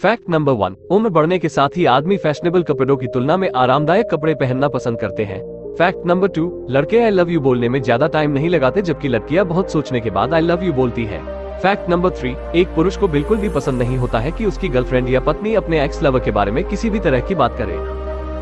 Fact number one उम्र बढ़ने के साथ ही आदमी फैशनेबल कपड़ों की तुलना में आरामदायक कपड़े पहनना पसंद करते हैं। फैक्ट नंबर टू लड़के आई लव यू बोलने में ज़्यादा टाइम नहीं लगाते जबकि लड़कियाँ बहुत सोचने के बाद आई लव यू बोलती है। फैक्ट नंबर थ्री एक पुरुष को बिल्कुल भी पसंद नहीं होता है कि उसकी गर्लफ्रेंड या पत्नी अपने एक्स लवर के बारे में किसी भी तरह की बात करे।